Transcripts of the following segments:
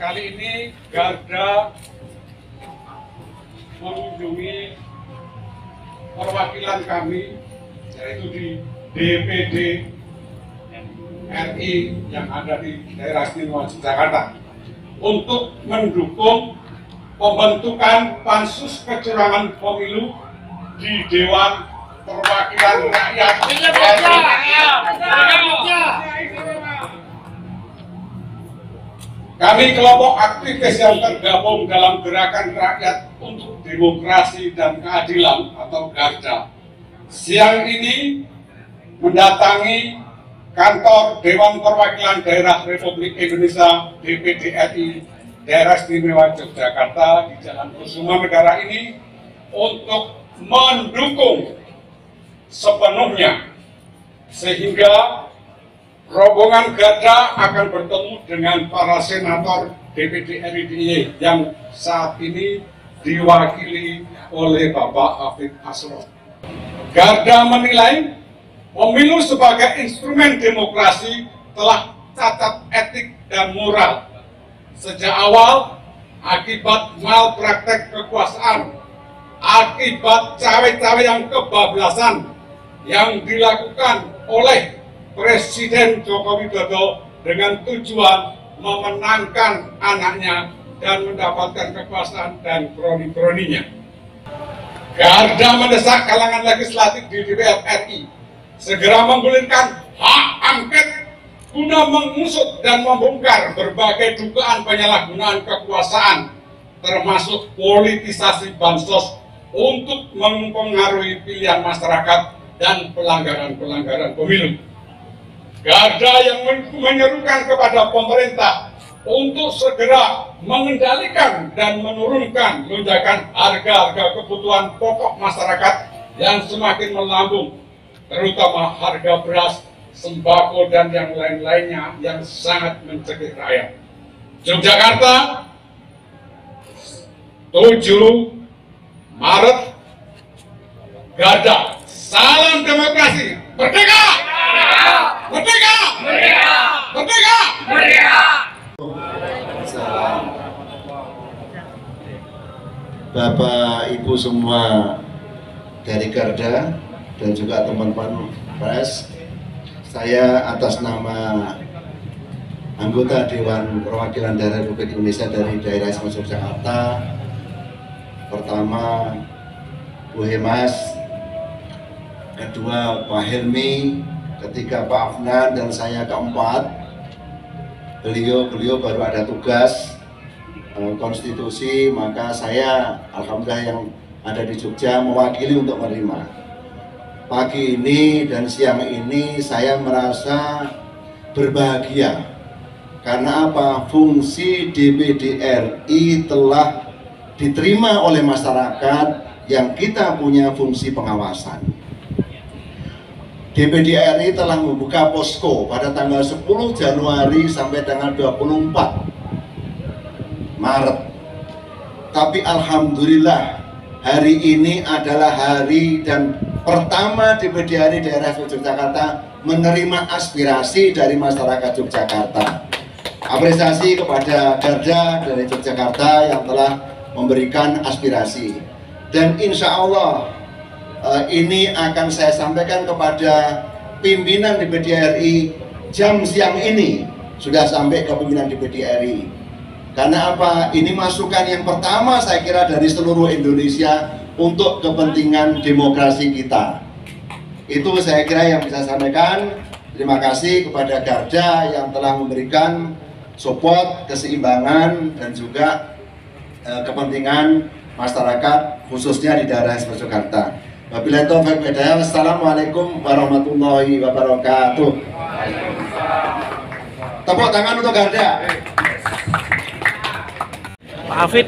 kali ini Garda mengunjungi perwakilan kami yaitu di DPD RI yang ada di daerah istimewa Jakarta untuk mendukung pembentukan pansus kecurangan pemilu di Dewan Perwakilan Rakyat Kami kelompok aktivis yang tergabung dalam gerakan rakyat untuk demokrasi dan keadilan atau GARDA. Siang ini mendatangi kantor Dewan Perwakilan Daerah Republik Indonesia DPD RI Daerah Istimewa Yogyakarta di Jalan Kusuma Negara ini untuk mendukung sepenuhnya sehingga rombongan Gada akan bertemu dengan para senator DPD RI DIY yang saat ini diwakili oleh Bapak Afif Asro. Garda menilai pemilu sebagai instrumen demokrasi telah cacat etik dan moral. Sejak awal, akibat malpraktek kekuasaan, akibat cawe-cawe yang kebablasan yang dilakukan oleh Presiden Joko Widodo dengan tujuan memenangkan anaknya dan mendapatkan kekuasaan dan kroni-kroninya. Garda mendesak kalangan legislatif di DPR RI segera menggulirkan hak angket guna mengusut dan membongkar berbagai dugaan penyalahgunaan kekuasaan termasuk politisasi bansos untuk mempengaruhi pilihan masyarakat dan pelanggaran-pelanggaran pemilu. Garda yang menyerukan kepada pemerintah untuk segera mengendalikan dan menurunkan lonjakan harga-harga kebutuhan pokok masyarakat yang semakin melambung, terutama harga beras, sembako, dan yang lain-lainnya yang sangat mencekik rakyat. Yogyakarta, 7 Maret, Garda, salam demokrasi, merdeka! Merdeka! Merdeka! Merdeka! Merdeka! Bapak Ibu semua dari Garda dan juga teman-teman pers saya atas nama anggota Dewan Perwakilan Daerah Republik Indonesia dari daerah Istimewa Jakarta pertama Bu Hemas kedua Pak Helmi ketiga Pak Afnan dan saya keempat beliau beliau baru ada tugas Eh, konstitusi maka saya alhamdulillah yang ada di Jogja mewakili untuk menerima. Pagi ini dan siang ini saya merasa berbahagia. Karena apa? Fungsi DPD RI telah diterima oleh masyarakat yang kita punya fungsi pengawasan DPD RI telah membuka posko pada tanggal 10 Januari sampai tanggal 24 Maret. Tapi alhamdulillah hari ini adalah hari dan pertama DPD RI daerah Yogyakarta menerima aspirasi dari masyarakat Yogyakarta. Apresiasi kepada Garda dari Yogyakarta yang telah memberikan aspirasi. Dan insya Allah eh, ini akan saya sampaikan kepada pimpinan DPD RI jam siang ini sudah sampai ke pimpinan DPD RI karena apa? Ini masukan yang pertama saya kira dari seluruh Indonesia untuk kepentingan demokrasi kita. Itu saya kira yang bisa sampaikan. Terima kasih kepada Garda yang telah memberikan support, keseimbangan dan juga eh, kepentingan masyarakat khususnya di daerah Jakarta. Wabillahi taufiq hidayah. Assalamualaikum warahmatullahi wabarakatuh. Tepuk tangan untuk Garda. Pak Hafid,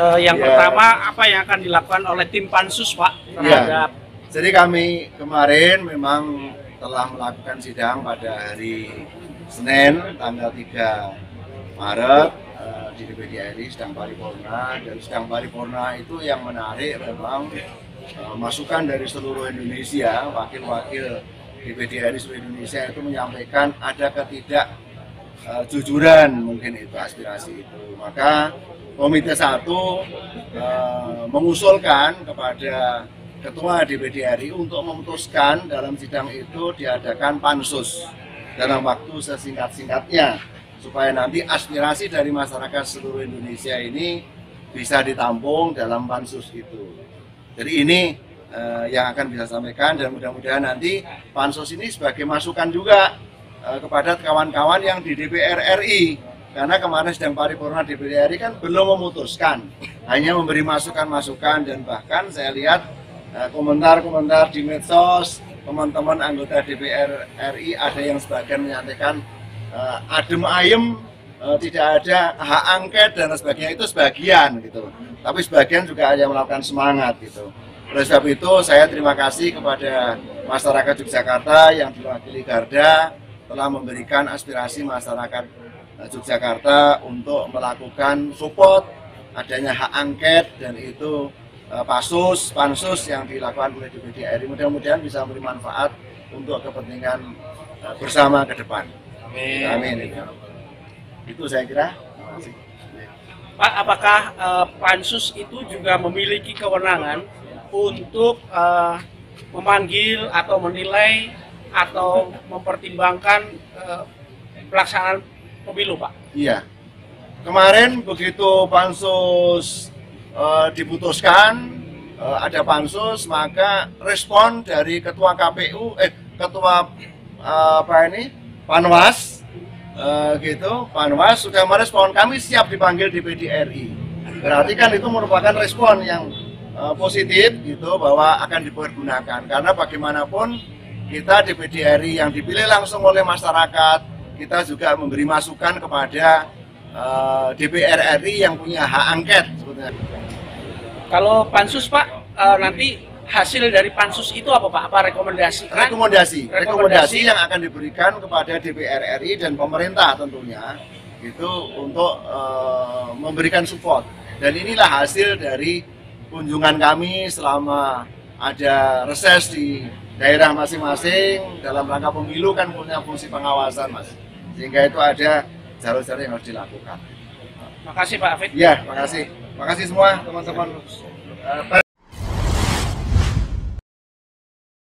eh, yang Ya. pertama apa yang akan dilakukan oleh tim pansus Pak terhadap Jadi kami kemarin memang telah melakukan sidang pada hari Senin tanggal 3 Maret eh, di DPD RI sedang paripurna dan sedang paripurna itu yang menarik memang masukan dari seluruh Indonesia wakil-wakil DPD RI seluruh Indonesia itu menyampaikan ada ketidak eh, jujuran mungkin itu aspirasi itu maka komite satu eh, mengusulkan kepada ketua DPD RI untuk memutuskan dalam sidang itu diadakan pansus dalam waktu sesingkat-singkatnya supaya nanti aspirasi dari masyarakat seluruh Indonesia ini bisa ditampung dalam pansus itu. Jadi ini eh, yang akan bisa sampaikan dan mudah-mudahan nanti pansus ini sebagai masukan juga eh, kepada kawan-kawan yang di DPR RI karena kemarin sedang paripurna DPR RI kan belum memutuskan. Hanya memberi masukan-masukan dan bahkan saya lihat eh, komentar-komentar di medsos teman-teman anggota DPR RI ada yang sebagian menyatakan eh, adem ayem tidak ada hak angket dan sebagainya. Itu sebagian gitu tapi sebagian juga ada yang melakukan semangat gitu oleh sebab itu saya terima kasih kepada masyarakat Yogyakarta yang diwakili Garda telah memberikan aspirasi masyarakat eh, Yogyakarta untuk melakukan support adanya hak angket dan itu eh, pasus pansus yang dilakukan oleh DPD RI mudah-mudahan bisa memberi manfaat untuk kepentingan eh, bersama ke depan. Amin. Itu saya kira. Terima kasih. Pak, apakah eh, pansus itu juga memiliki kewenangan untuk eh, memanggil atau menilai atau mempertimbangkan eh, pelaksanaan pemilu, Pak? Iya. Kemarin begitu pansus eh, diputuskan eh, ada pansus maka respon dari ketua KPU eh ketua eh, apa ini Panwas eh, gitu Panwas sudah merespon kami siap dipanggil di PDRI. Berarti kan itu merupakan respon yang eh, positif gitu bahwa akan dipergunakan karena bagaimanapun kita di PDRI yang dipilih langsung oleh masyarakat kita juga memberi masukan kepada eh, DPR RI yang punya hak angket sebetulnya. Kalau pansus, Pak, eh, nanti hasil dari pansus itu apa, Pak? Apa rekomendasi? Kan rekomendasi Rekomendasi. rekomendasi yang akan diberikan kepada DPR RI dan pemerintah tentunya itu untuk eh, memberikan support dan inilah hasil dari kunjungan kami selama ada reses di daerah masing-masing dalam rangka pemilu kan punya fungsi pengawasan mas sehingga itu ada jalur-jalur yang harus dilakukan Makasih, Pak Afid. ya makasih makasih semua teman-teman